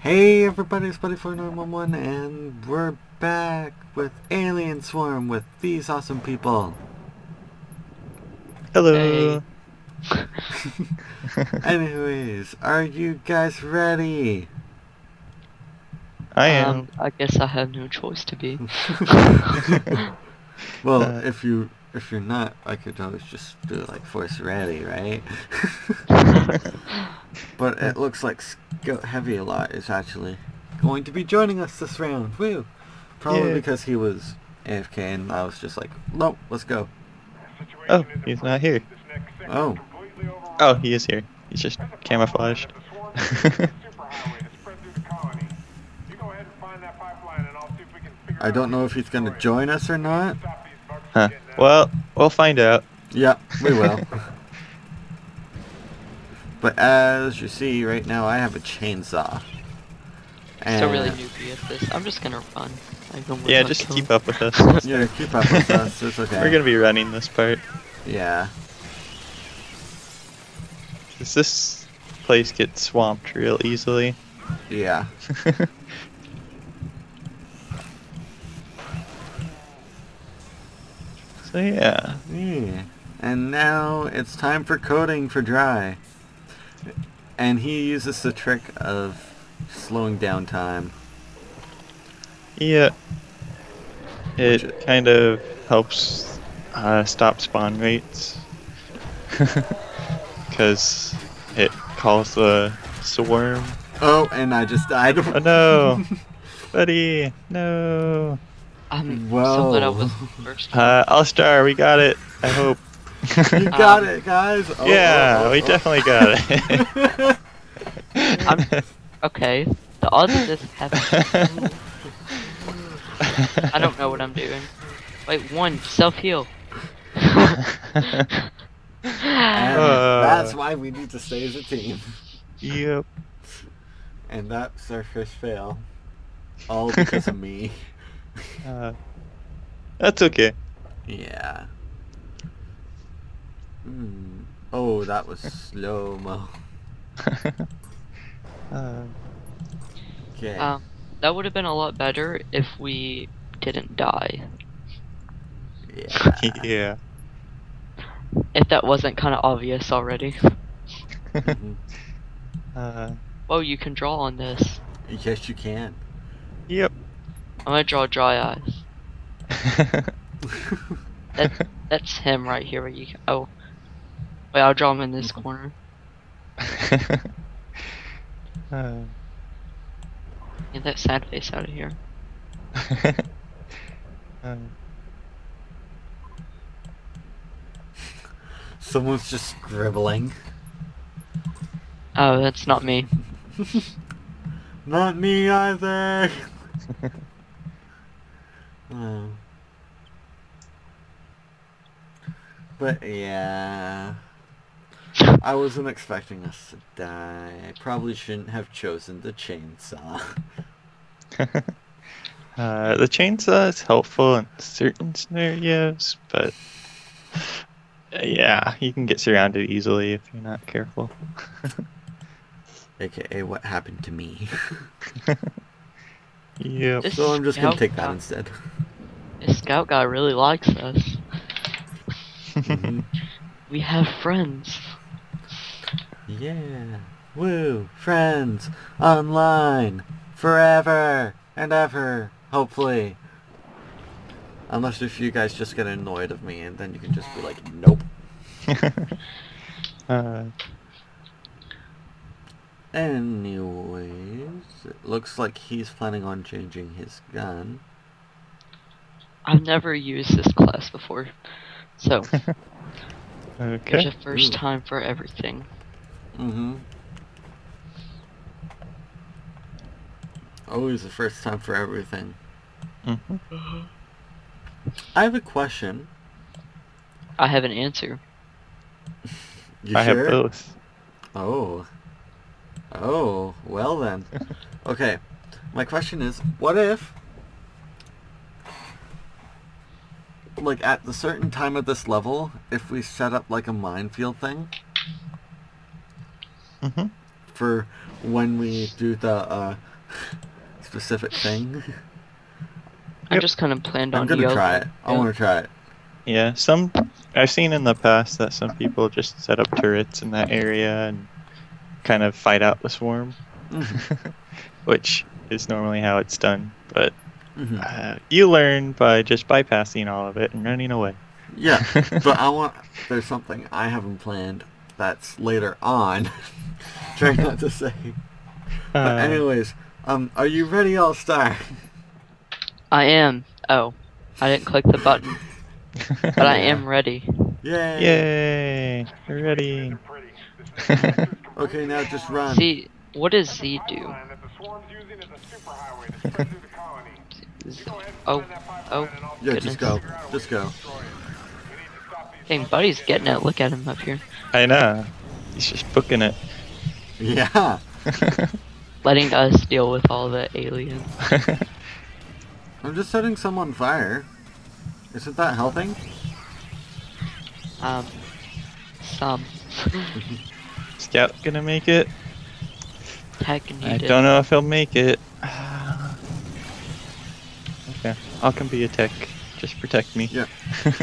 Hey everybody, it's Buddy4911 and we're back with Alien Swarm with these awesome people. Hello. Anyways, are you guys ready? I am. Um, I guess I have no choice to be. well, Uh, if you if you're not, I could always just do like force ready, right? but it looks like Scout Heavy a lot is actually going to be joining us this round. Woo! Probably Yeah. because he was AFK and I was just like, nope, let's go. Oh, he's not here. Oh. Oh, he is here. He's just camouflaged. I don't know if he's gonna join us or not. Huh. Well, we'll find out. Yeah, we will. but as you see right now, I have a chainsaw. Still really And- newbie at this. I'm just gonna run. I don't Yeah, just kill. keep up with us. Yeah, keep up with us. It's okay. We're gonna be running this part. Yeah. 'Cause this place gets swamped real easily. Yeah. So yeah. Yeah. And now it's time for coding for dry. And he uses the trick of slowing down time. Yeah. Which- It kind of helps uh, stop spawn rates. Because it calls the swarm. Oh, and I just died. Oh no! Buddy! No! I'm so glad I Whoa. was first. Uh, Allstar, we got it! I hope. you got Um, it, guys. Oh, yeah, oh, oh, we oh. definitely got it. I'm- okay, the odds of this happening. I don't know what I'm doing. Wait, one self heal. And Uh. that's why we need to stay as a team. yep. And that's our first fail. All because of me. Uh, that's okay. Yeah. Hmm. Oh, that was slow mo. uh, Okay. um, that would have been a lot better if we didn't die. yeah. yeah. If that wasn't kind of obvious already. Mhm. uh, Whoa, you can draw on this. Yes, you can. yep. I'm gonna draw Dryice. That that's him right here. Where you can, oh, wait, I'll draw him in this corner. uh, Get that sad face out of here. uh, Someone's just scribbling. Oh, that's not me. Not me either. But yeah. I wasn't expecting us to die. I probably shouldn't have chosen the chainsaw. uh, the chainsaw is helpful in certain scenarios, but uh, yeah, you can get surrounded easily if you're not careful. AKA what happened to me. yep. This so I'm just gonna take that guy- instead. This scout guy really likes us. Mhm. We have friends. Yeah. Woo. Friends. Online. Forever. And ever. Hopefully. Unless if you guys just get annoyed of me and then you can just be like, nope. uh, Anyways, it looks like he's planning on changing his gun. I've never used this class before, so there's okay. a first Ooh. time for everything. Mm-hmm. Always the first time for everything. hmm I have a question. I have an answer. You I sure? have both. Oh. Oh, well then. Okay. My question is, what if like at the certain time of this level, if we set up like a minefield thing, hmm for when we do the uh, specific thing. I Yep. just kind of planned on I'm gonna yellow. try it. I Yeah. want to try it. Yeah, some I've seen in the past that some people just set up turrets in that area and kind of fight out the swarm, Mhm, which is normally how it's done. But mhm. uh, you learn by just bypassing all of it and running away. Yeah, but I want. There's something I haven't planned that's later on. Try not to say. But Uh, anyways, um, are you ready, Allstar? I am. Oh, I didn't click the button, but I am ready. Yay! Yay! We're ready. Okay, now just run. See, what does Z do? Z- Oh, oh, yeah, goodness. just go. Just go. Dang, Buddy's getting it. Look at him up here. I know. He's just booking it. Yeah. Letting us deal with all the aliens. I'm just setting some on fire. Isn't that helping? Um, some. Scout gonna make it? Tech I needed. don't know if he'll make it. okay, I'll come be a tech. Just protect me. Yeah.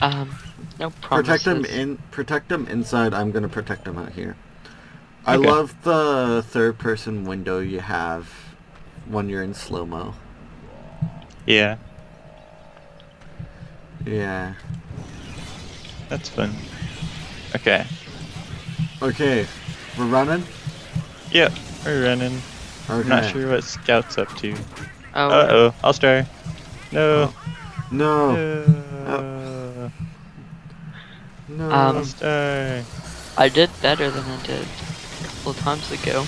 Um, no promises. Protect him in. Protect him inside. I'm gonna protect him out here. I love the third-person window you have when you're in slow mo. yeah, Yeah. that's fun. Okay. Okay, we're running. Yep, we're running. Okay. I'm not sure what Scout's up to. Oh, Uh oh, Allstar. No. No. No. No. Um, Allstar. I did better than I did a couple of times ago.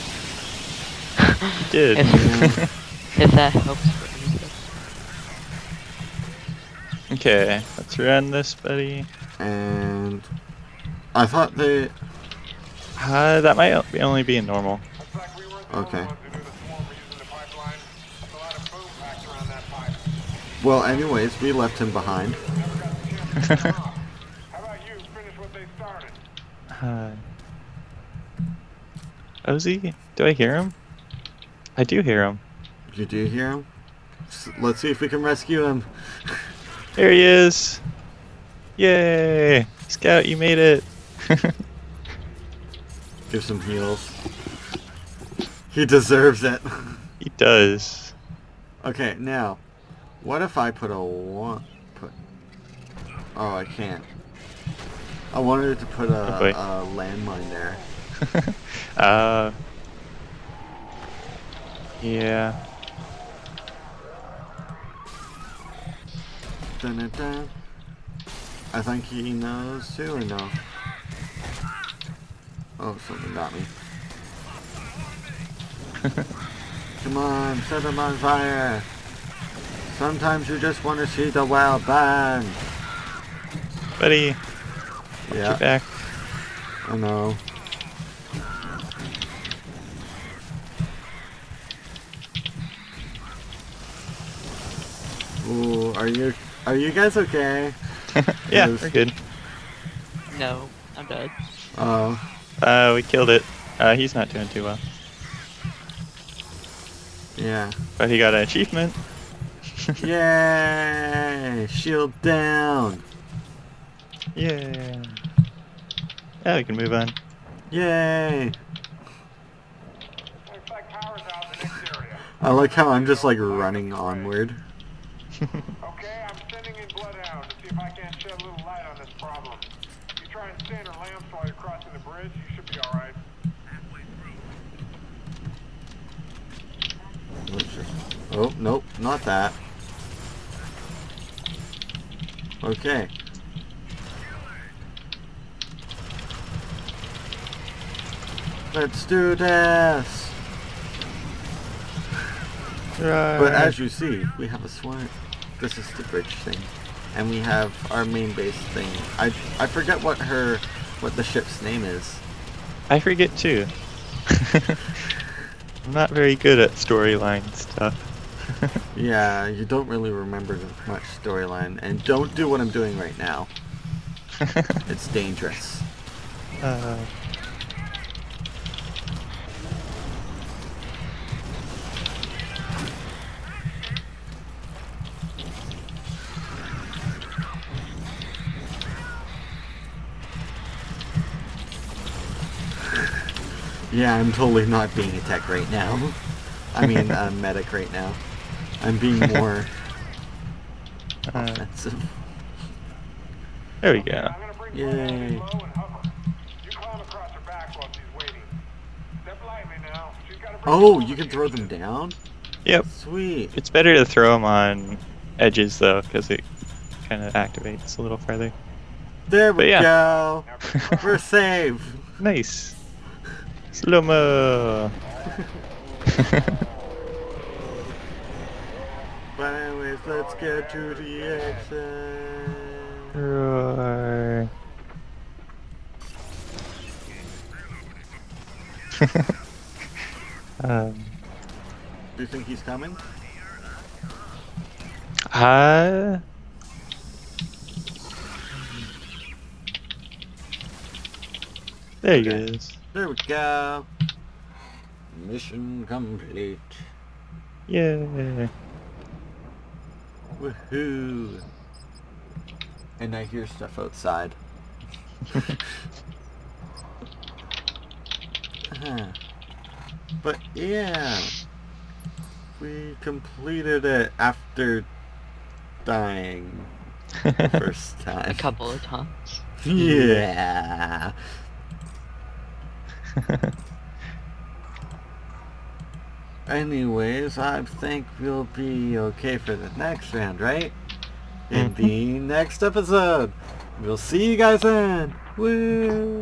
You did. if, if that helps for anything. okay, let's run this, buddy. and I thought they. Uh, that might only be in normal. Okay. Well, anyways, we left him behind. uh, Ozzy, do I hear him? I do hear him. You do hear him? Let's see if we can rescue him. There he is. Yay! Scout, you made it. Give some heals. He deserves it. he does. okay, now, what if I put a one? Put. Oh, I can't. I wanted to put a, Oh, a landmine there. uh. Yeah. Dun, dun, dun. I think he knows too, or no? Oh, something got me. Come on, set them on fire. Sometimes you just want to see the world burn. Buddy, watch Yeah, your back. I know. Ooh, are you are you guys okay? yeah, we're good. No, I'm dead. Oh, Uh, we killed it. Uh, he's not doing too well. yeah. But he got an achievement. Yay! Shield down. Yeah. Yeah, we can move on. Yay! I like how I'm just like running onward. Okay, I'm sending in Bloodhound to see if I can't shed a little light on this problem. You try and stand or lamps while you're crossing the bridge, you should be alright. Oh, nope, not that. Okay. Let's do this! But as you see, we have a swarm. This is the bridge thing. And we have our main base thing. I, I forget what her, what the ship's name is. I forget too. I'm not very good at storyline stuff. yeah, you don't really remember much storyline, and don't do what I'm doing right now. it's dangerous. Uh... Yeah, I'm totally not being a tech right now. I mean, a medic right now. I'm being more Uh, offensive. there we go. I'm gonna bring Yay. low and hover. You climb across her back while she's waiting. Step lightly now. She's gotta bring Oh, you can throw them down? Yep. Sweet. It's better to throw them on edges though, because it kind of activates a little further. There we yeah. go. We're safe. Nice. Slow mo. anyways, let's get to the exit. Roar. um, Do you think he's coming? uh, there he Okay. is. There we go. Mission complete. Yeah. Woohoo! And I hear stuff outside. Uh-huh. But yeah, we completed it after dying first time. A couple of times. Yeah. Anyways, I think we'll be okay for the next round, right? In Mhm. the next episode. We'll see you guys then. Woo!